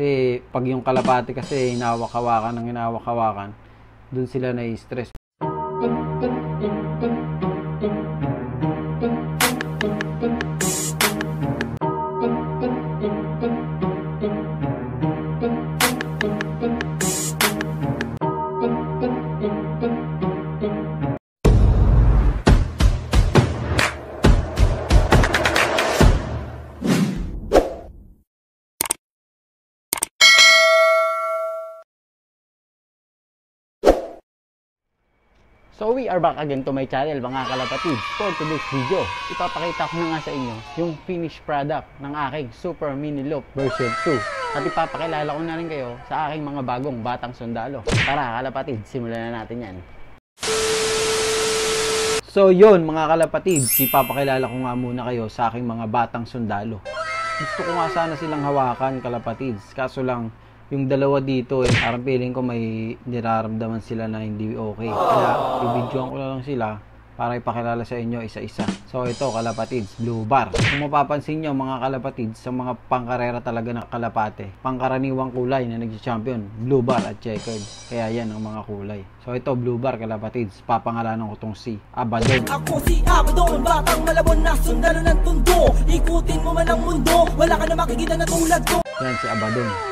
Kasi pag yung kalapati kasi hinawak-hawakan ng hinawak-hawakan, dun sila na-stress. So we are back again to my channel mga kalapatids. For today's video, ipapakita ko nga sa inyo yung finished product ng aking Super Mini Loop version 2. At ipapakilala ko na rin kayo sa aking mga bagong batang sundalo. Tara kalapatids, simulan na natin yan. So yun mga kalapatids, ipapakilala ko nga muna kayo sa aking mga batang sundalo. Gusto ko nga sana silang hawakan kalapatids, kaso lang yung dalawa dito eh, parang feeling ko may niraramdaman sila na hindi okay. Kaya i-videoan ko na lang sila para ipakilala sa inyo isa-isa. So ito kalapatids, blue bar. Kung mapapansin nyo mga kalapatids, sa mga pangkarera talaga ng kalapate, pangkaraniwang kulay na nag-champion, blue bar at checkered. Kaya yan ang mga kulay. So ito blue bar kalapatids, papangalanan ko tong si Abaddon. Ako si Abaddon, batang malabon na sundalo ng tundo Ikutin mo man ang mundo, wala ka na makikita na tulad ko Yan si Abaddon.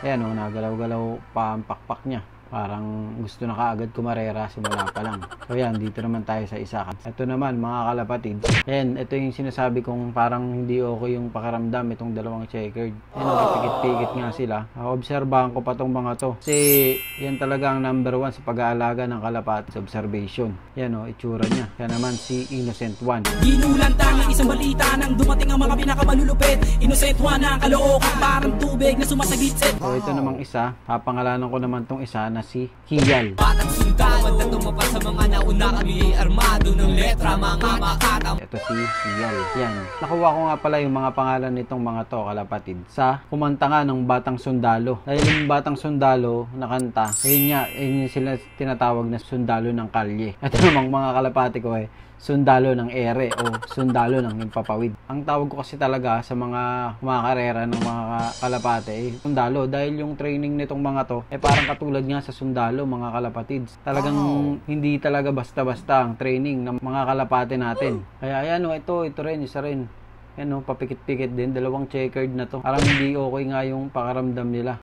Ayan o, nagalaw-galaw pa ang pakpak niya. Parang gusto na kaagad kumarera simula pa lang. So yan, dito naman tayo sa isa. Ito naman mga kalapatid. Ayan, ito yung sinasabi kong parang hindi okay yung pakiramdam itong dalawang checkered. Ayan, nagpikit-pikit nga sila. Obserbahan ko pa tong mga to. Kasi yan talaga ang number one sa pag-aalaga ng kalapatid observation. Yan o, itsura niya. Yan naman si Innocent One. Ginulan tanging isang balita nang dumating ang mga pinakamalulupit Innocent one na ang kalookan parang tubig na sumasagitsit So ito namang isa, papangalanan ko naman tong isa na si Kiyal. Batang sundalo at tumapa sa mga nauna kami armado ng letra mga makatang Ito si Miguel. Yan. Nakuha ko nga pala yung mga pangalan nitong mga to, kalapatid, sa kumanta nga ng Batang Sundalo. Dahil yung Batang Sundalo na kanta, ayun nga, ayun yung sila tinatawag na sundalo ng kalye. Ito namang mga kalapati ko eh, sundalo ng ere o sundalo ng himpapawid. Ang tawag ko kasi talaga sa mga mga karera ng mga kalapate eh, sundalo dahil yung training nitong mga to eh parang katulad nga sa sundalo mga kalapatids. Talagang hindi talaga basta-basta ang training ng mga kalapate natin. Kaya ayan o, ito, ito rin, isa rin. Yan o, papikit-pikit din, dalawang checkered na to. Parang hindi okay nga yung pakaramdam nila.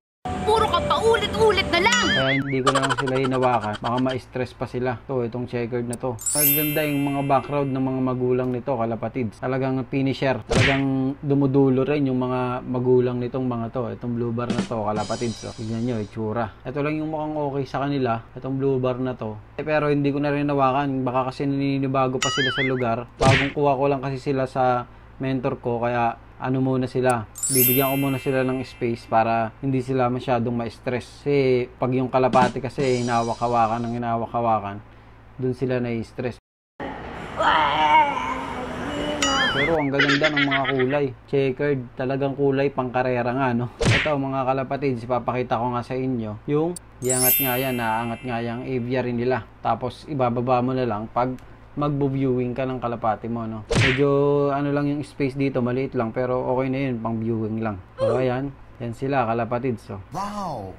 Puro ka paulit-ulit na lang! Kaya hindi ko lang sila hinawakan. Baka ma-stress pa sila. To, itong checkered na to. Maganda yung mga background ng mga magulang nito, kalapatids. Talagang finisher. Talagang dumudulo rin yung mga magulang nitong mga to. Itong blue bar na to, kalapatids. So, tignan nyo, itsura. Ito lang yung mukhang okay sa kanila. Itong blue bar na to. Eh, pero hindi ko na rin hinawakan. Baka kasi naninibago pa sila sa lugar. Bagong kuha ko lang kasi sila sa mentor ko. Kaya ano muna sila, bibigyan ko muna sila ng space para hindi sila masyadong ma-stress. Kasi pag yung kalapati kasi hinawak-hawakan ng hinawak-hawakan, dun sila na-stress. Pero ang gaganda ng mga kulay. Checkered, talagang kulay pangkarera nga, no? Ito mga kalapatid, ipapakita ko nga sa inyo. Yung iangat nga yan, naangat nga yung aviary nila. Tapos ibababa mo na lang pag magbo-viewing ka ng kalapati mo, no? Medyo ano lang yung space dito, maliit lang, pero okay na yun, pang viewing lang. So, ayan. Yan sila, kalapatid. So, Wow!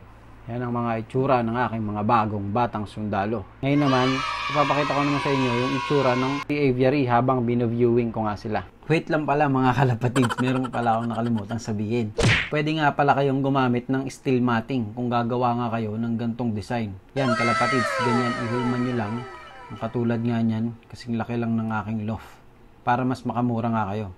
yan ang mga itsura ng aking mga bagong batang sundalo. Ngayon naman, ipapakita ko naman sa inyo yung itsura ng aviary habang bino-viewing ko nga sila. Wait lang pala mga kalapatids, meron pala akong nakalimutan sabihin. Pwede nga pala kayong gumamit ng steel matting kung gagawa nga kayo ng gantong design. Yan kalapatids, ganyan ihulman nyo lang. Katulad nga niyan, kasing laki lang ng aking loft. Para mas makamura nga kayo.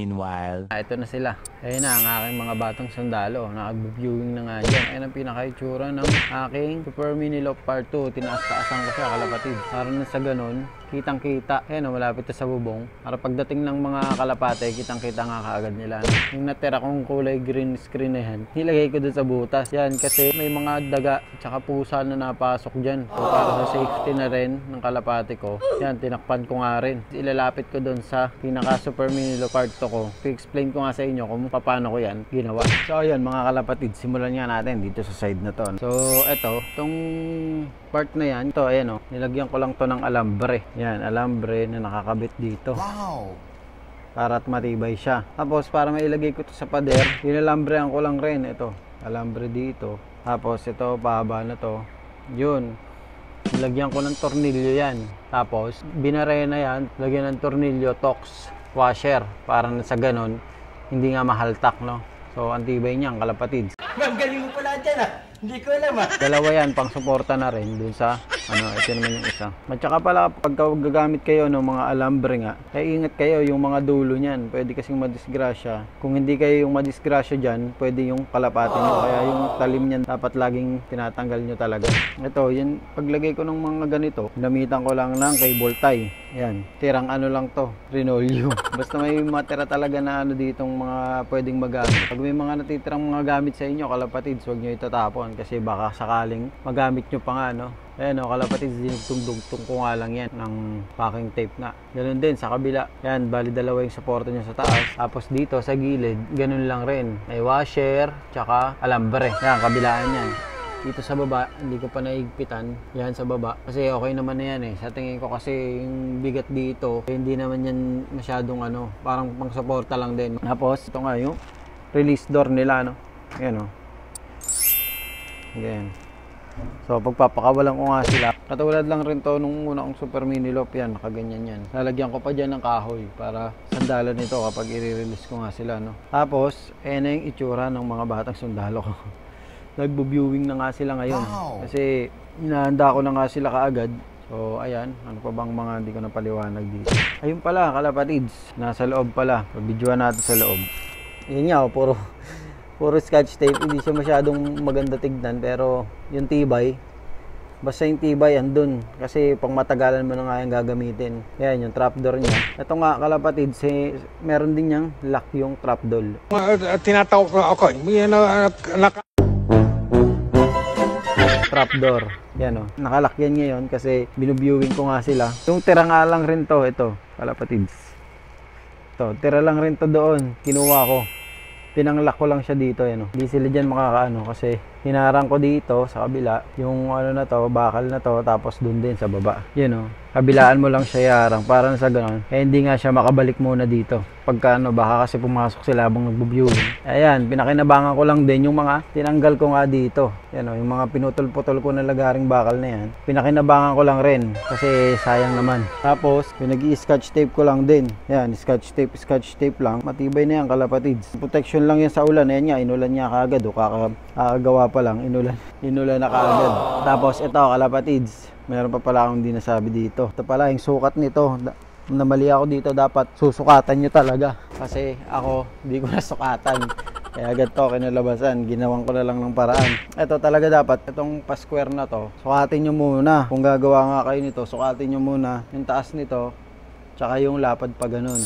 Meanwhile, Ah, ito na sila. Ayun na ang aking mga batang sundalo. Nakag-viewing na nga dyan. Ayun ang pinaka-itsura ng aking Super Mini Loop Part 2. Tinaas-taasan ko siya kalapatid. Para na sa ganun, kitang-kita. Ayun, malapit na sa bubong. Para pagdating ng mga kalapate, kitang-kita nga kaagad nila. Yung natira kong kulay green screen na yan, nilagay ko doon sa butas. Yan, kasi may mga daga at saka pusa na napasok dyan. So, para sa safety na rin ng kalapate ko, yan, tinakpan ko nga rin. Ilalapit ko doon sa pinaka-Super Mini Loop Part 2 ko. I-explain ko nga sa inyo kung paano ko yan ginawa. So, ayun, mga kalapatid, simulan nga natin dito sa side na to. So, eto, tong part na yan, ito, ayan o, nilagyan ko lang to ng alambre. Yan, alambre na nakakabit dito. wow! para at matibay siya. Tapos para mailagay ko to sa pader, inalambrehan ko lang rin ito. Alambre dito. Tapos ito, pahaba na to. Yun. Lagyan ko ng tornilyo yan. Tapos, binarena yan. Lagyan ng tornilyo, tox, washer. Para sa ganon, hindi nga mahaltak, no? So, antibay niyan, kalapatid. Ma'am, galing mo pala dyan ah. Hindi ko alam ah. Dalawa yan, pang suporta na rin dun sa, ano, ito naman yung isa. At saka pala, pagka gagamit kayo ng mga alambre nga, kaya ingat kayo yung mga dulo niyan. Pwede kasing madisgrasya. Kung hindi kayo yung madisgrasya dyan, pwede yung kalapatin nyo. Kaya yung talim niyan, dapat laging tinatanggal nyo talaga. Ito, yan, paglagay ko ng mga ganito, gamitan ko lang ng cable tie. Yan, tirang ano lang to, rinolyo. Basta may matira talaga na ano ditong mga pwedeng magamit. Pag may mga natitirang mga gamit sa inyo, kalapatids, huwag nyo itatapon kasi baka sakaling magamit nyo pa nga, no? Ayan o, kalapatids, dinugtong-dugtong ko nga lang yan ng packing tape nga. Ganun din sa kabila. Yan, bali dalawa yung supporta niya sa taas. Tapos dito sa gilid, ganun lang rin. May washer, tsaka alambre. Yan, kabilaan yan dito sa baba, hindi ko pa naigpitan yan sa baba kasi okay naman na yan eh sa tingin ko kasi yung bigat dito hindi naman yan masyadong ano parang pang lang din tapos ito nga yung release door nila no yan o yan So pagpapakawalan ko nga sila, katulad lang rin to nung una kong super mini loop yan, nakaganyan yan. Lalagyan ko pa dyan ng kahoy para sandalan nito kapag i-release ko nga sila. No? Tapos, ayan na yung itsura ng mga batang sundalo ko. Nagbo-viewing na nga sila ngayon. Kasi inahanda ko na nga sila kaagad. So, ayan. Ano pa bang mga hindi ko napaliwanag dito? Ayun pala, kalapatids. Nasa loob pala. Pabidyoan natin sa loob. Yun nga, oh, puro, puro scotch tape. Hindi siya masyadong maganda tignan. Pero, yung tibay, basta yung tibay andun. Kasi pang matagalan mo na nga yung gagamitin. Yan, yung trapdoor niya. Ito nga, kalapatids, eh, meron din niyang lock yung trapdoor. tinatawag ko ako. Na, naka, trapdoor. Yan o. Nakalakyan ngayon kasi binubiewing ko nga sila. Yung tira nga lang rin to, ito, kalapatids. To, tira lang rin to doon. Kinuha ko. Pinanglak ko lang siya dito, yan o. Hindi sila dyan makakaano kasi hinarang ko dito sa kabila. Yung ano na to, bakal na to, tapos dun din sa baba. Yan o. Kabilaan mo lang siya yarang para sa ganun. Eh hindi nga siya makabalik muna dito. Pagka ano, baka kasi pumasok sila habang nagbo-viewing. Ayan, pinakinabangan ko lang din yung mga tinanggal ko nga dito. Yan yung mga pinutol-putol ko na lagaring bakal na yan. Pinakinabangan ko lang rin kasi sayang naman. Tapos, pinag-i-scotch tape ko lang din. Yan, scotch tape, scotch tape lang. Matibay na yan, kalapatids. Protection lang yan sa ulan. Ayan nga, inulan niya kaagad o kaka, kakagawa pa lang, inulan. Inulan na kaagad. Tapos, ito, kalapatids. Meron pa pala akong hindi nasabi dito. Ito pala, yung sukat nito. Da- namali ako dito dapat susukatan nyo talaga. Kasi ako hindi ko nasukatan. Kaya agad to kinalabasan. Ginawan ko na lang ng paraan. Ito talaga dapat itong pa-square na to sukatin nyo muna. Kung gagawa nga kayo nito sukatin nyo muna yung taas nito tsaka yung lapad pa ganun.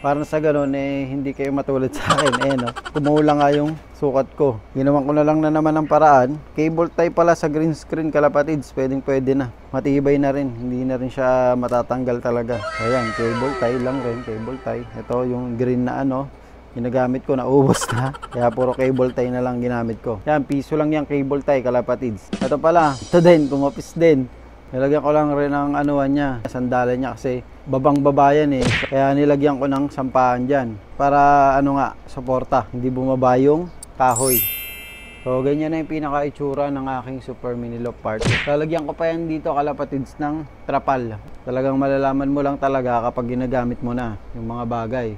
Para sa ganun eh hindi kayo matulad sa akin. Eh no? Kumulang nga yung sukat ko. Ginawan ko na lang na naman ng paraan. Cable tie pala sa green screen kalapatids. Pwedeng pwede na. Matibay na rin. Hindi na rin siya matatanggal talaga. Ayan cable tie lang rin cable tie. Ito yung green na ano ginagamit ko naubos na. Kaya puro cable tie na lang ginamit ko. Yan piso lang yung cable tie kalapatids. Ito pala ito din kumapis din. Nilagyan ko lang rin ng anuan niya, sandalan niya kasi babang babayan eh. Kaya nilagyan ko ng sampahan dyan para ano nga, suporta. Hindi bumaba yung kahoy. So, ganyan na yung pinaka-itsura ng aking super mini loop part. Lalagyan ko pa yan dito kalapatids ng trapal. Talagang malalaman mo lang talaga kapag ginagamit mo na yung mga bagay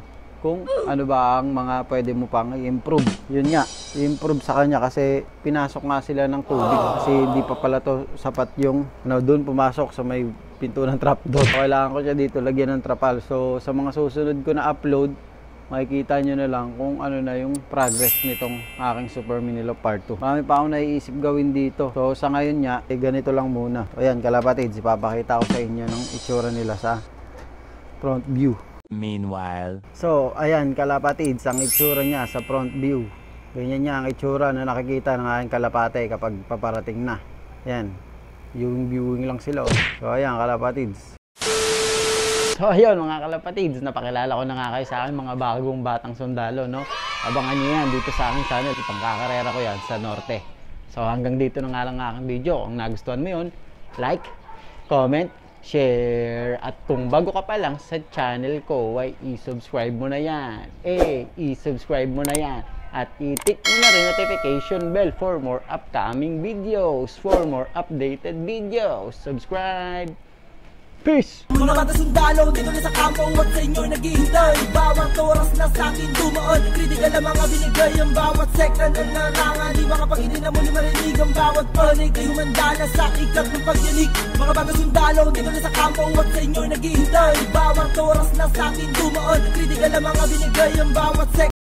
kung ano ba ang mga pwede mo pang i-improve. Yun nga, i-improve sa kanya kasi pinasok nga sila ng tubig kasi hindi pa pala to sapat yung ano, doon pumasok sa may pinto ng trapdoor. Kailangan ko siya dito lagyan ng trapal. So sa mga susunod ko na upload, makikita nyo na lang kung ano na yung progress nitong aking Super Mini Loop Part 2. Marami pa akong naiisip gawin dito. So sa ngayon nga, eh, ganito lang muna. O yan, kalapatids, ipapakita ko sa inyo ng itsura nila sa front view. Meanwhile, So, ayan, kalapatids, ang itsura niya sa front view. Ganyan niya ang itsura na nakikita ng aking kalapate kapag paparating na. Yan. Yung viewing lang sila. oh. So, ayan, kalapatids. So, ayun, mga kalapatids, napakilala ko na nga kayo sa akin mga bagong batang sundalo, no? Abangan nyo yan dito sa aking channel. Pangkakarera ko yan sa Norte. So, hanggang dito na nga lang ang aking video. Kung nagustuhan mo yun, like, comment, share. At kung bago ka pa lang sa channel ko, ay i-subscribe mo na yan. Eh, i-subscribe mo na yan. At i-tick mo na rin notification bell for more upcoming videos, for more updated videos. Subscribe! Peace! Mga bata sundalo, dito na sa kampo At sa inyo'y naghihintay. Bawat oras na sa akin dumaan Kritikal ang mga binigay. Ang bawat second ang nanangan Di makapag-ini na muli marinig. Ang bawat panig ay humandala sa ikat ng pagdinig. Mga bata sundalo, dito na sa kampo At sa inyo'y naghihintay. Bawat oras na sa akin dumaan Kritikal ang mga binigay. Ang bawat second